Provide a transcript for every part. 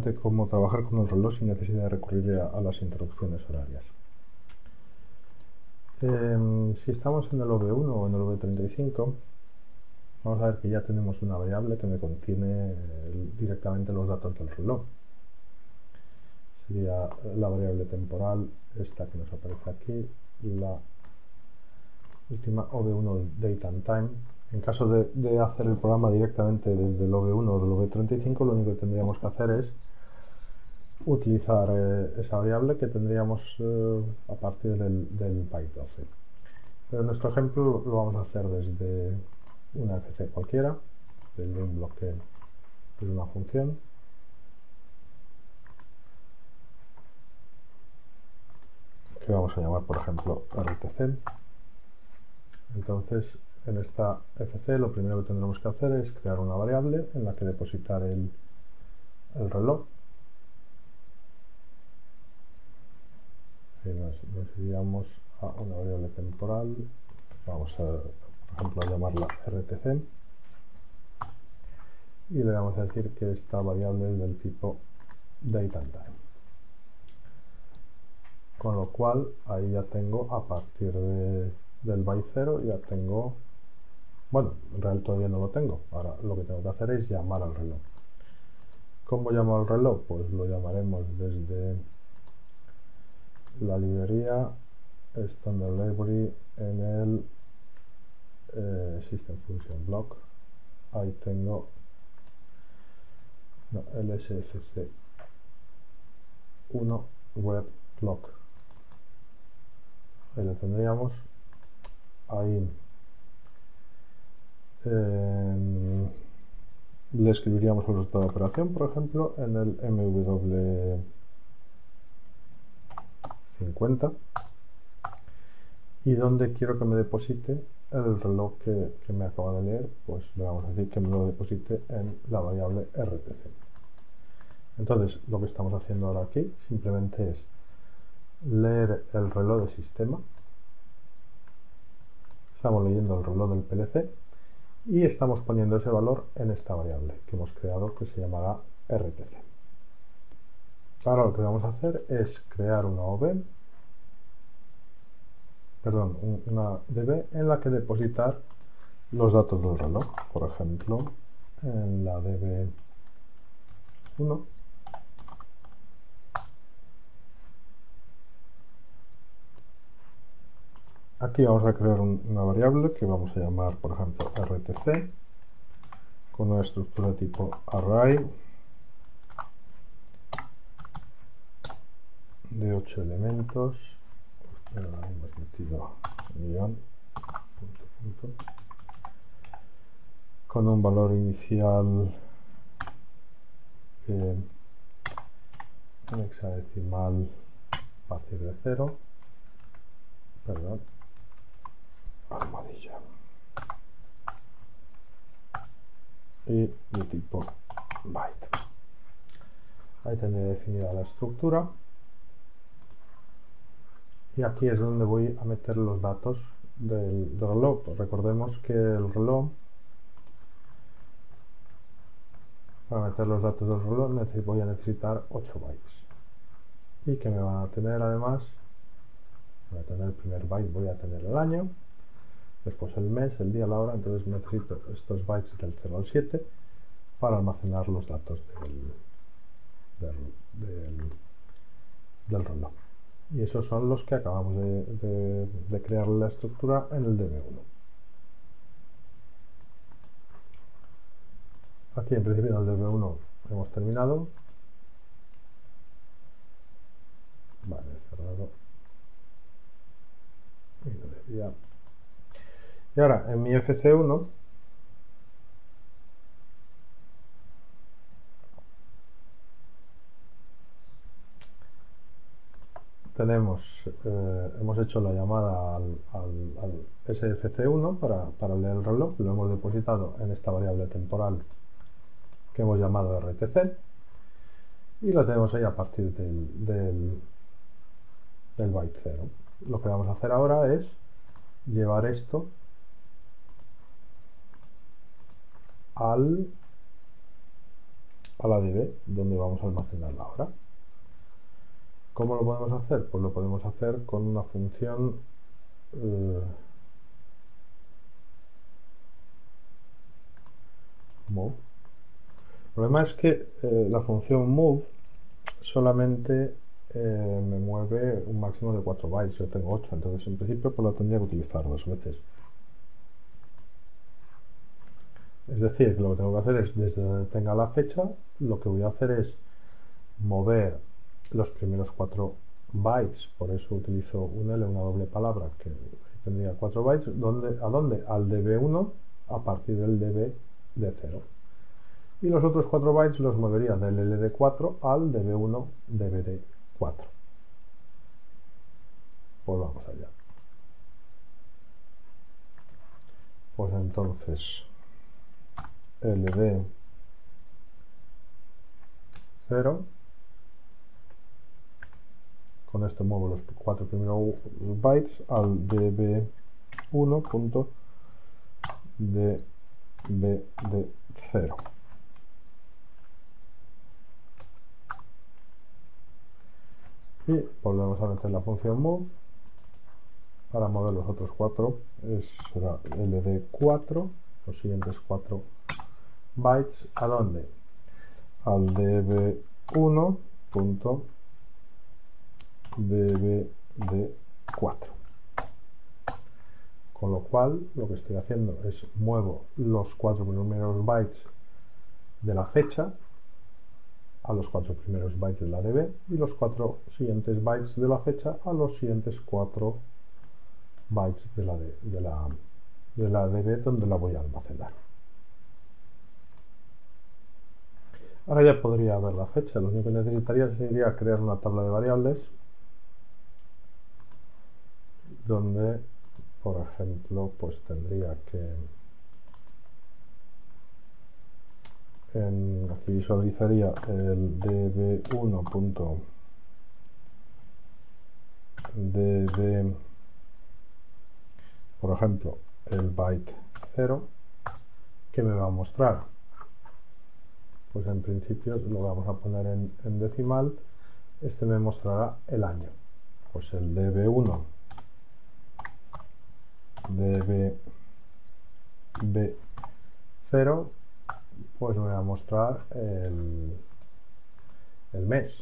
básicamente cómo trabajar con el reloj sin necesidad de recurrir a, las interrupciones horarias. Em, si estamos en el OV1 o en el OV35, vamos a ver que ya tenemos una variable que me contiene directamente los datos del reloj. Sería la variable temporal, esta que nos aparece aquí, la última OV1 date and time. En caso de, hacer el programa directamente desde el OV1 o del OV35, lo único que tendríamos que hacer es utilizar eh, esa variable que tendríamos eh, a partir del, del byte 12. Pero en nuestro ejemplo lo vamos a hacer desde una FC cualquiera, desde un bloque de una función. que vamos a llamar por ejemplo RTC. Entonces, en esta FC lo primero que tendremos que hacer es crear una variable en la que depositar el, reloj. Nos, iríamos a una variable temporal. Vamos a, por ejemplo, a llamarla RTC. Y le vamos a decir que esta variable es del tipo date and time. Con lo cual, ahí ya tengo a partir de del byte 0 ya tengo, bueno, en realidad todavía no lo tengo. Ahora lo que tengo que hacer es llamar al reloj. ¿Cómo llamo al reloj? Pues lo llamaremos desde la librería standard library en el eh, system function block. Ahí tengo no, el SFC 1 red clock. Ahí lo tendríamos ahí em, le escribiríamos el resultado de operación, por ejemplo, en el MW50 y donde quiero que me deposite el reloj que, que, me acaba de leer, pues le vamos a decir que me lo deposite en la variable RTC. Entonces, lo que estamos haciendo ahora aquí simplemente es leer el reloj de sistema Estamos leyendo el reloj del PLC y estamos poniendo ese valor en esta variable que hemos creado que se llamará RTC. Ahora lo que vamos a hacer es crear una OV, perdón, una DB en la que depositar los datos del reloj. Por ejemplo, en la DB1 Aquí vamos a crear una variable que vamos a llamar, por ejemplo, RTC, con una estructura tipo array de 8 elementos. hemos metido con un valor inicial eh, hexadecimal a partir de 0 perdón. Armadilla y de tipo byte. Ahí tendré definida la estructura y aquí es donde voy a meter los datos del, reloj. Pues recordemos que el reloj para meter los datos del reloj voy a necesitar 8 bytes. Y que me van a tener además voy a tener el primer byte voy a tener el año después el mes, el día, la hora, entonces necesito estos bytes del 0 al 7 para almacenar los datos del, del, reloj. Y esos son los que acabamos de, crear la estructura en el DB1. Aquí en principio en el DB1 hemos terminado. Vale, cerrado. Y ahora en mi FC1 tenemos, eh, hemos hecho la llamada al, SFC1 para, leer el reloj, lo hemos depositado en esta variable temporal que hemos llamado RTC y lo tenemos ahí a partir del, del, byte 0. Lo que vamos a hacer ahora es llevar esto al a la DB donde vamos a almacenar la hora. ¿Cómo lo podemos hacer? Pues lo podemos hacer con una función eh, move. El problema es que eh, la función move solamente eh, me mueve un máximo de 4 bytes. Yo tengo 8, entonces en principio pues lo tendría que utilizar dos veces. Es decir, que lo que tengo que hacer es, desde donde tenga la fecha, lo que voy a hacer es mover los primeros 4 bytes, por eso utilizo un L, una doble palabra, que tendría 4 bytes, ¿dónde, ¿a dónde? Al DB1 a partir del DB de 0. Y los otros 4 bytes los movería del LD4 al DB1 DBD4. Pues vamos allá. Pues entonces LD 0 con esto muevo los cuatro primeros bytes al db1.db0 y volvemos a meter la función move. Para mover los otros cuatro es, será ld4 los siguientes cuatro bytes a dónde al db1 db4 con lo cual lo que estoy haciendo es muevo los cuatro primeros bytes de la fecha a los cuatro primeros bytes de la db y los cuatro siguientes bytes de la fecha a los siguientes cuatro bytes de la, de la, de la db donde la voy a almacenar. Ahora ya podría ver la fecha, lo único que necesitaría sería crear una tabla de variables donde, por ejemplo, pues tendría que en, aquí visualizaría el db1.db por ejemplo el byte 0 que me va a mostrar pues en principio lo vamos a poner en, decimal este me mostrará el año. Pues el db1 db b0 pues va a mostrar el, el mes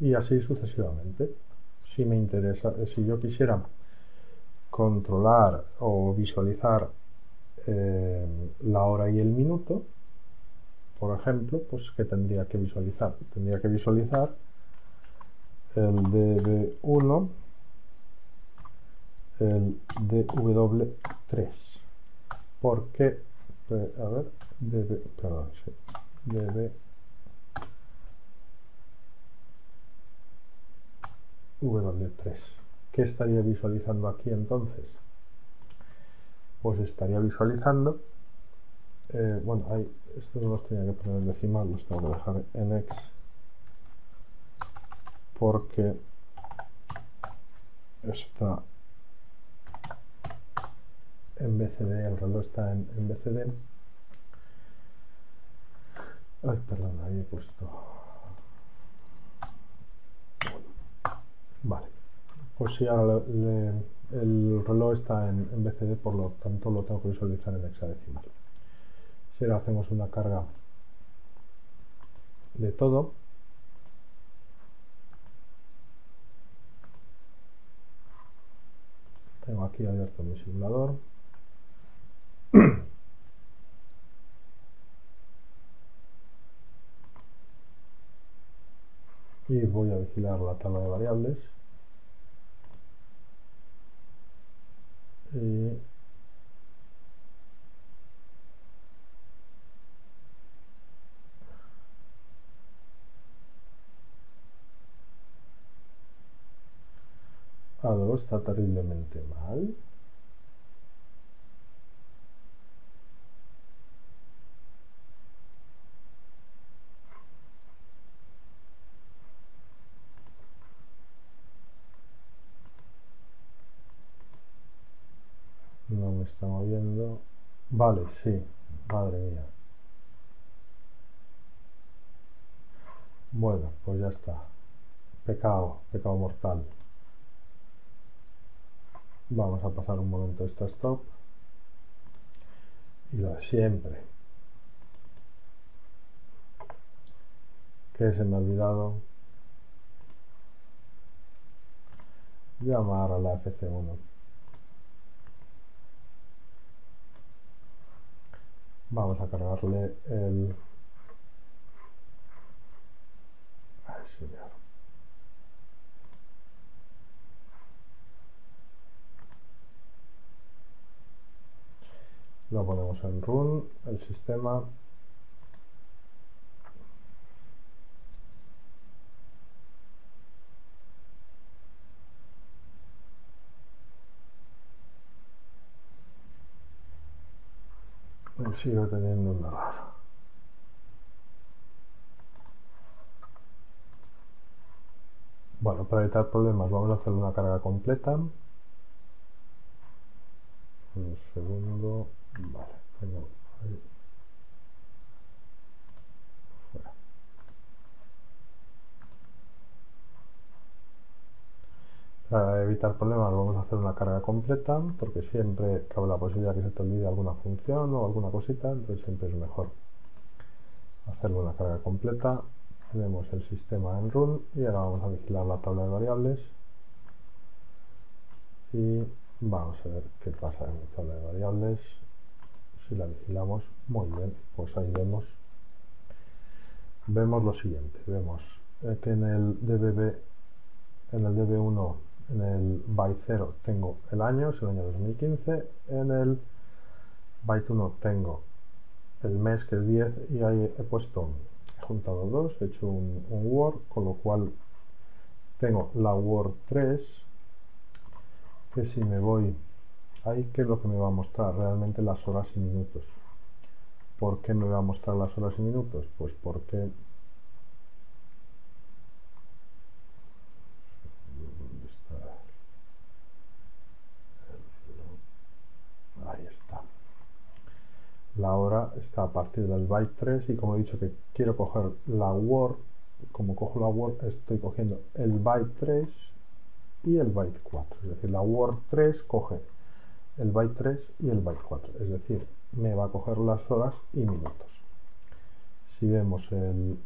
y así sucesivamente si me interesa si yo quisiera controlar o visualizar eh, la hora y el minuto, por ejemplo, pues que tendría que visualizar? Tendría que visualizar el DB1, el DW3. Porque, pues, a ver, DB, perdón, sí, DB W3. ¿Qué estaría visualizando aquí entonces? pues estaría visualizando eh, bueno, hay, estos no los tenía que poner en decimal, los tengo que dejar en x porque está en El reloj está en, BCD ay, perdón, ahí he puesto vale pues ahora le el reloj está en, BCD, por lo tanto lo tengo que visualizar en hexadecimal. Si ahora hacemos una carga de todo, tengo aquí abierto mi simulador. Y voy a vigilar la tabla de variables. Y algo está terriblemente mal Vale, sí, madre mía. Bueno, pues ya está. Pecado, pecado mortal. Vamos a pasar un momento esto stop. Y lo de siempre. Que se me ha olvidado llamar a la FC1. Vamos a cargarle el... Señor. Lo ponemos en run, el sistema sigo teniendo un error. Bueno, para evitar problemas vamos a hacer una carga completa. Un segundo. Vale, tengo ahí. Para evitar problemas vamos a hacer una carga completa porque siempre cabe la posibilidad que se te olvide alguna función o alguna cosita, entonces siempre es mejor hacerle una carga completa. Tenemos el sistema en run y ahora vamos a vigilar la tabla de variables y vamos a ver qué pasa en la tabla de variables. Si la vigilamos, muy bien, pues ahí vemos vemos lo siguiente, vemos que en el DBB en el DB1 en el byte 0 tengo el año, es el año 2015, en el byte 1 tengo el mes que es 10 y ahí he puesto, he juntado dos, he hecho un, Word, con lo cual tengo la Word 3 que si me voy ahí, ¿qué es lo que me va a mostrar? Realmente las horas y minutos. ¿Por qué me va a mostrar las horas y minutos? Pues porque la hora está a partir del byte 3 y como he dicho que quiero coger la word, como cojo la word estoy cogiendo el byte 3 y el byte 4, es decir, la word 3 coge el byte 3 y el byte 4, es decir, me va a coger las horas y minutos. Si vemos en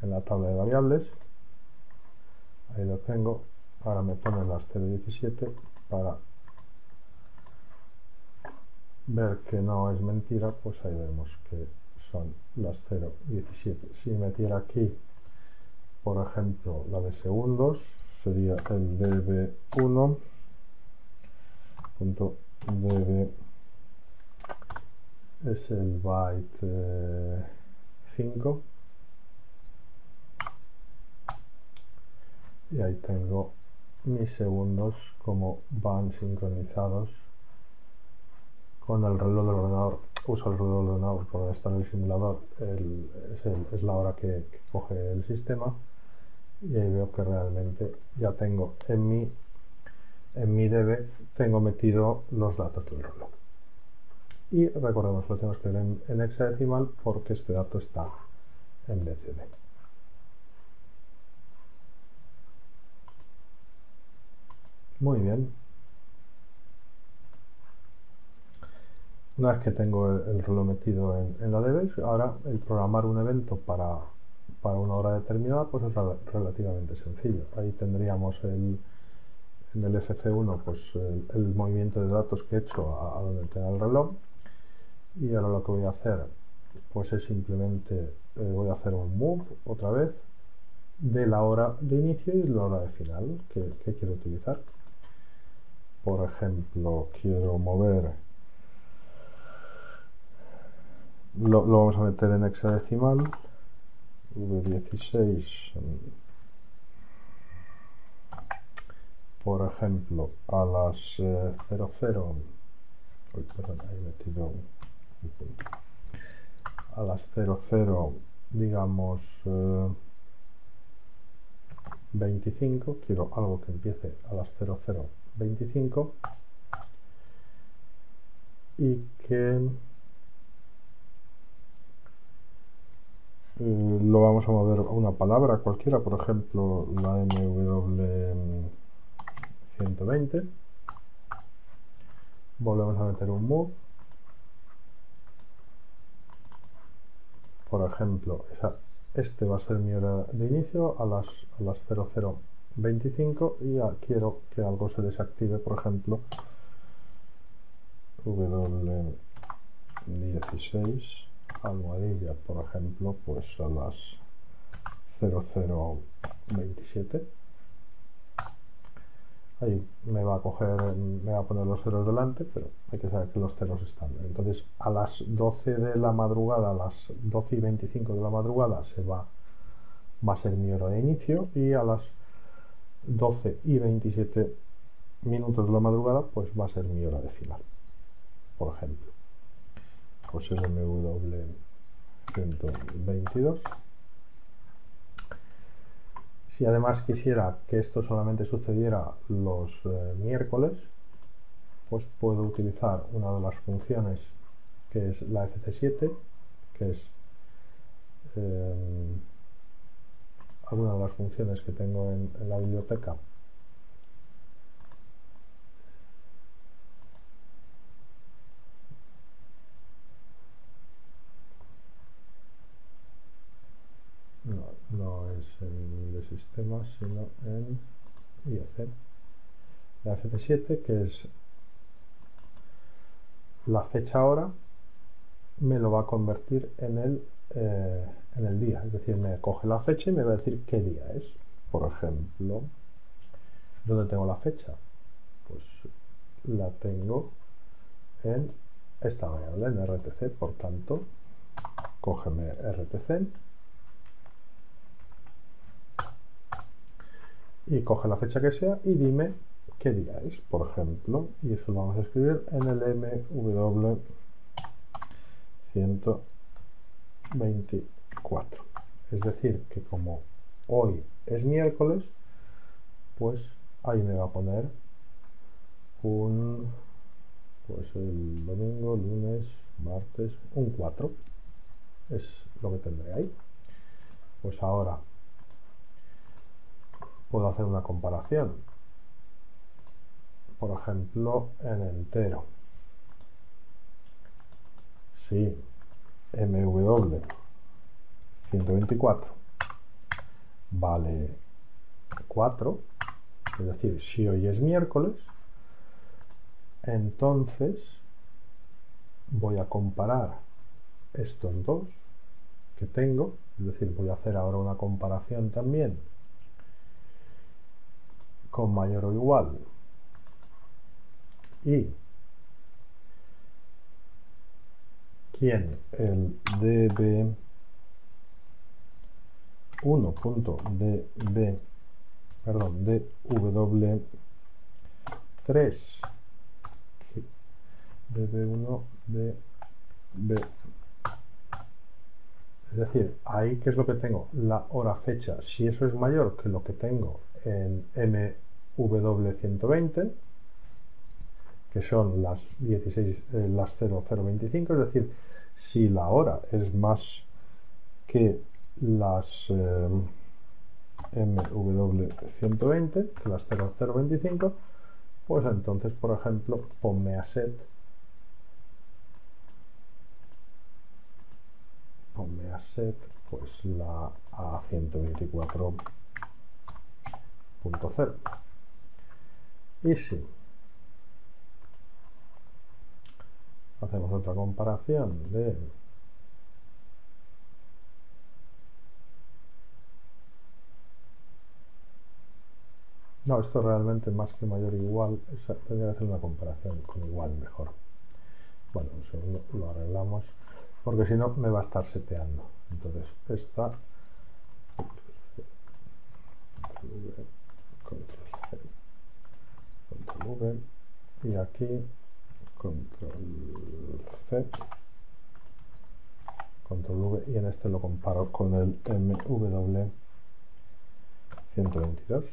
la tabla de variables, ahí lo tengo, ahora me pone las 0.17 para ver que no es mentira, pues ahí vemos que son las 0,17. Si metiera aquí, por ejemplo, la de segundos, sería el db1 punto db. Es el byte 5 y ahí tengo mis segundos como van sincronizados con el reloj del ordenador, uso el reloj del ordenador cuando está en el simulador, es, la hora que, coge el sistema y ahí veo que realmente ya tengo en mi, en mi DB, tengo metido los datos del reloj. Y recordemos, lo tenemos que ver en, en hexadecimal porque este dato está en BCD. Muy bien. Una vez que tengo el, reloj metido en, la DB, ahora el programar un evento para, una hora determinada pues es relativamente sencillo. Ahí tendríamos el, en el FC1 pues el, movimiento de datos que he hecho a, donde tenga el reloj y ahora lo que voy a hacer pues es simplemente eh, voy a hacer un move otra vez de la hora de inicio y la hora de final que quiero utilizar. Por ejemplo, quiero mover lo, vamos a meter en hexadecimal v16 por ejemplo a las 00 eh, perdón, he metido un punto. A las 00 digamos 25 eh, quiero algo que empiece a las 00 25 y que lo lo vamos a mover a una palabra cualquiera, por ejemplo, la MW120. Volvemos a meter un move. Por ejemplo, este va a ser mi hora de inicio a las, a las 0025 y ya quiero que algo se desactive, por ejemplo, W16 almohadilla, por ejemplo, pues a las 0027. Ahí me va a coger, me va a poner los ceros delante, pero hay que saber que los ceros están. Entonces, a las 12 de la madrugada, a las 12 y 25 de la madrugada, se va, va a ser mi hora de inicio y a las 12 y 27 minutos de la madrugada, pues va a ser mi hora de final, por ejemplo. Pues el MW 122. Si además quisiera que esto solamente sucediera los eh, miércoles, pues puedo utilizar una de las funciones que es la FC7, que es eh, alguna de las funciones que tengo en la biblioteca no es en de sistemas, sino en IAC. La FT7, que es la fecha ahora, me lo va a convertir en el, eh, en el día. Es decir, me coge la fecha y me va a decir qué día es. Por ejemplo, ¿dónde tengo la fecha? Pues la tengo en esta variable, en RTC, por tanto, cógeme RTC y coge la fecha que sea y dime qué día es, por ejemplo, y eso lo vamos a escribir en el MW 124. Es decir, que como hoy es miércoles, pues ahí me va a poner un, pues el domingo, lunes, martes, un 4. Es lo que tendré ahí. Pues ahora puedo hacer una comparación. Por ejemplo, en entero. Si MW 124 vale 4, es decir, si hoy es miércoles, entonces voy a comparar estos dos que tengo, es decir, voy a hacer ahora una comparación también con mayor o igual. Y quién el db 1.db perdón dw3 db1 db es decir, ahí que es lo que tengo, la hora fecha, si eso es mayor que lo que tengo en MW120, que son las 16, eh, las 0025, es decir, si la hora es más que las eh, MW120, que las 0025, pues entonces, por ejemplo, ponme a set ponme a set pues la A124 0 Y si hacemos otra comparación de No, esto realmente más que mayor igual, tendría que hacer una comparación con igual mejor. Bueno, un segundo, lo arreglamos, porque si no me va a estar seteando. Entonces, esta control control V y aquí control C control V y en este lo comparo con el MW 122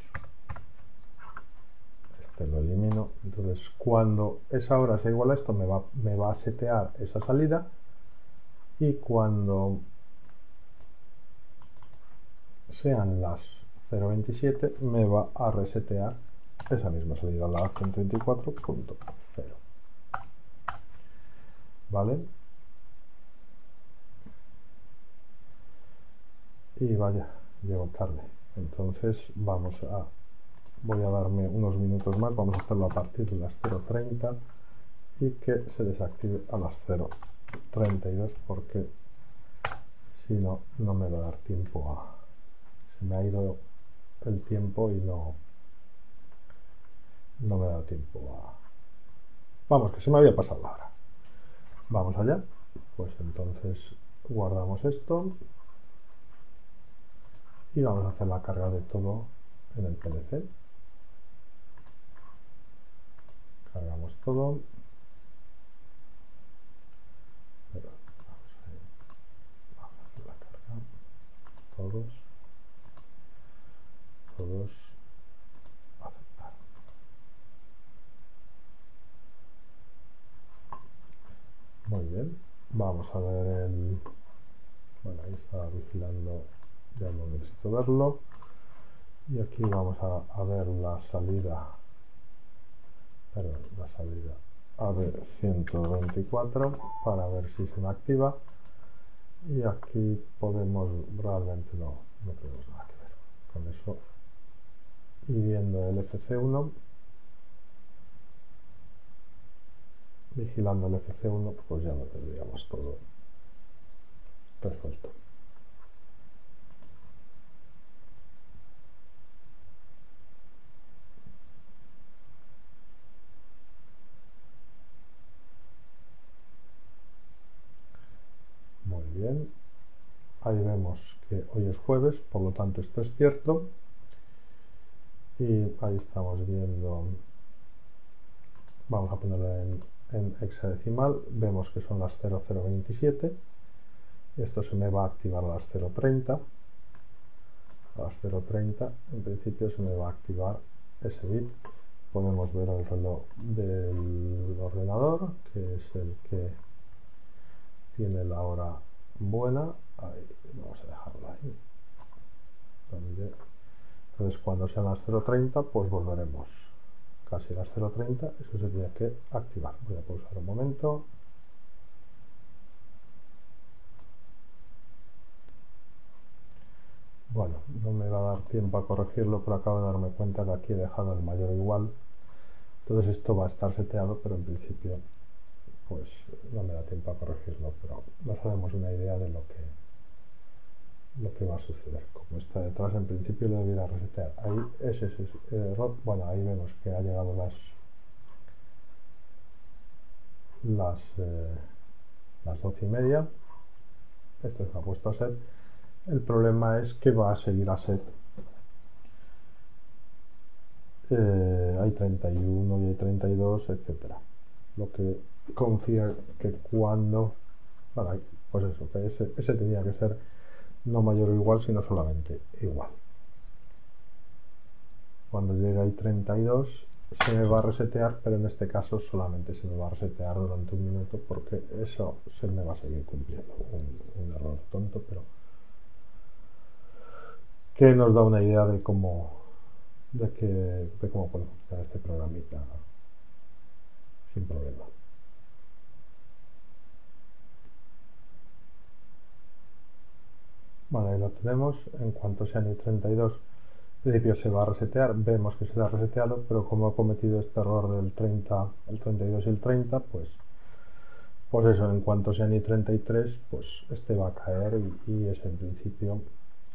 este lo elimino. Entonces cuando esa hora sea igual a esto me va a setear esa salida y cuando sean las 0.27 me va a resetear esa misma salida, la 134.0. ¿Vale? Y vaya, llego tarde. Entonces vamos a... Voy a darme unos minutos más, vamos a hacerlo a partir de las 0.30 y que se desactive a las 0.32 porque si no, no me va a dar tiempo a... Se me ha ido el tiempo y no... No me ha dado tiempo a... Vamos, que se me había pasado la hora. Vamos allá. Pues entonces guardamos esto y vamos a hacer la carga de todo en el PLC. Cargamos todo. todos, todos, aceptar. Muy bien, vamos a ver el... Bueno, ahí está vigilando, ya verlo. Y aquí vamos a, a ver la salida, perdón, la salida a ver 124 para ver si se me activa. Y aquí podemos realmente no, no tenemos nada que ver con eso. Y viendo el FC1 vigilando el FC1 pues ya lo tendríamos todo resuelto bien. Ahí vemos que hoy es jueves, por lo tanto esto es cierto. Y ahí estamos viendo, vamos a ponerlo en, en hexadecimal, vemos que son las 0027. Esto se me va a activar a las 030. A las 030 en principio se me va a activar ese bit. Podemos ver el reloj del ordenador, que es el que tiene la hora buena. Vamos a dejarla ahí. Entonces cuando sean las 0.30 pues volveremos casi a las 0.30. Eso se tiene que activar. Voy a pausar un momento. Bueno, no me va a dar tiempo a corregirlo, pero acabo de darme cuenta que aquí he dejado el mayor igual. Entonces esto va a estar seteado, pero en principio pues no me da tiempo a corregirlo, pero nos haremos una idea de lo que lo que va a suceder. Como está detrás, en principio lo debiera resetear. Ahí es ese error. Bueno, ahí vemos que ha llegado las las eh, las doce y media. Esto está puesto a set. El problema es que va a seguir a set. Eh, hay 31 y hay 32, etcétera. Lo que confía que cuando, pues eso, que ese, tenía que ser no mayor o igual, sino solamente igual. Cuando llegue ahí 32 se me va a resetear, pero en este caso solamente se me va a resetear durante un minuto porque eso se me va a seguir cumpliendo. Un, error tonto, pero que nos da una idea de cómo de, que, de cómo puede funcionar este programita sin problema. Vale, ahí lo tenemos. En cuanto sea ni 32, en principio se va a resetear. Vemos que se ha reseteado, pero como ha cometido este error del 30, el 32 y el 30, pues, pues eso, en cuanto sea ni 33, pues este va a caer y, es en principio,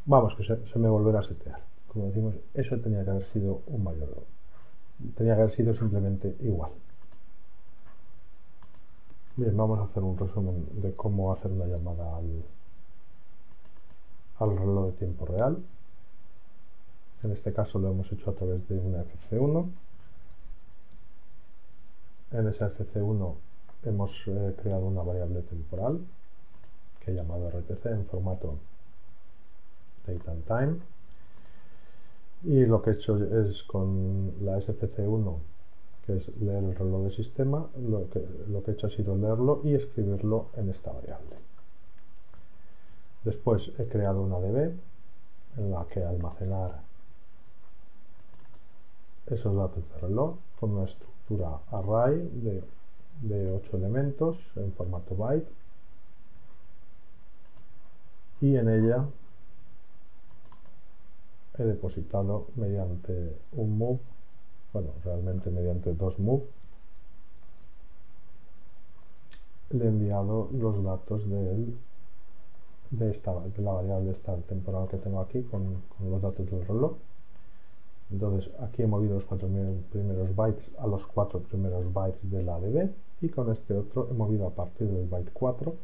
vamos, que se, me volverá a setear. Como decimos, eso tenía que haber sido un mayor Tenía que haber sido simplemente igual. Bien, vamos a hacer un resumen de cómo hacer una llamada al, al reloj de tiempo real. En este caso lo hemos hecho a través de una FC1. En esa FC1 hemos eh, creado una variable temporal que he llamado RTC en formato date and time. Y lo que he hecho es con la SFC1, que es leer el reloj de sistema, lo que, lo que he hecho ha sido leerlo y escribirlo en esta variable. Después he creado una DB en la que almacenar esos datos de reloj con una estructura array de, de 8 elementos en formato byte. Y en ella he depositado mediante un move, bueno, realmente mediante dos move, le he enviado los datos de, de, esta, de la variable esta temporal que tengo aquí con, con los datos del reloj. Entonces aquí he movido los cuatro primeros bytes a los cuatro primeros bytes de la ADB y con este otro he movido a partir del byte 4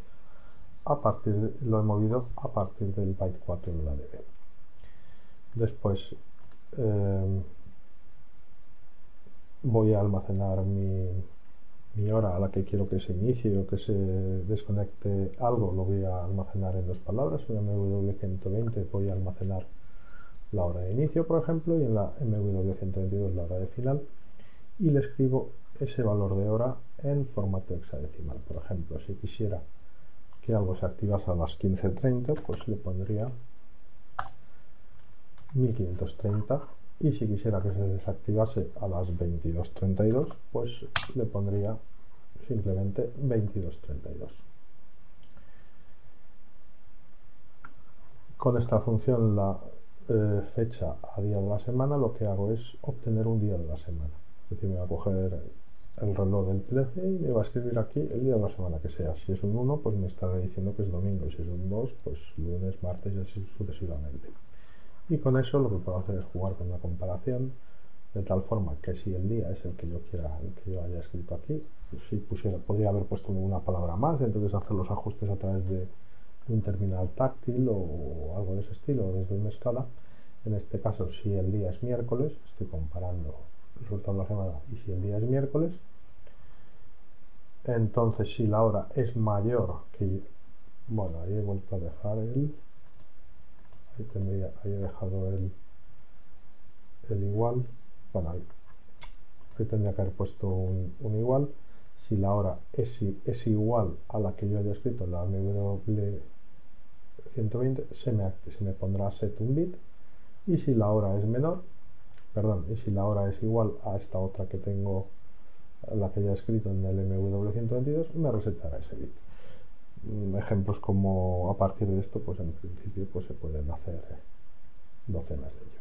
a partir lo he movido a partir del byte 4 de la ADB. Después eh, voy a almacenar mi, mi hora a la que quiero que se inicie o que se desconecte algo, lo voy a almacenar en dos palabras. En MW120 voy a almacenar la hora de inicio, por ejemplo, y en la MW122 la hora de final, y le escribo ese valor de hora en formato hexadecimal. Por ejemplo, si quisiera que algo se activase a las 15.30, pues le pondría 1530 y si quisiera que se desactivase a las 22.32 pues le pondría simplemente 22.32 con esta función la eh, fecha a día de la semana lo que hago es obtener un día de la semana. Es decir, me va a coger el reloj del 13 y me va a escribir aquí el día de la semana que sea. Si es un 1 pues me estará diciendo que es domingo si es un 2 pues lunes, martes y así sucesivamente y con eso lo que puedo hacer es jugar con la comparación de tal forma que si el día es el que yo quiera, el que yo haya escrito aquí, pues si pusiera, podría haber puesto una palabra más, entonces hacer los ajustes a través de un terminal táctil o algo de ese estilo, desde una escala. En este caso, si el día es miércoles, estoy comparando resultado de la semana, y si el día es miércoles, entonces si la hora es mayor que... Bueno, ahí he vuelto a dejar el ahí tendría, dejado el, el igual, bueno, ahí, tendría que haber puesto un, igual, si la hora es, es, igual a la que yo haya escrito en la MW 120, se me, se me pondrá set un bit, y si la hora es menor, perdón, y si la hora es igual a esta otra que tengo, la que ya he escrito en el MW 122, me resetará ese bit. Ejemplos como a partir de esto, pues en principio pues se pueden hacer docenas de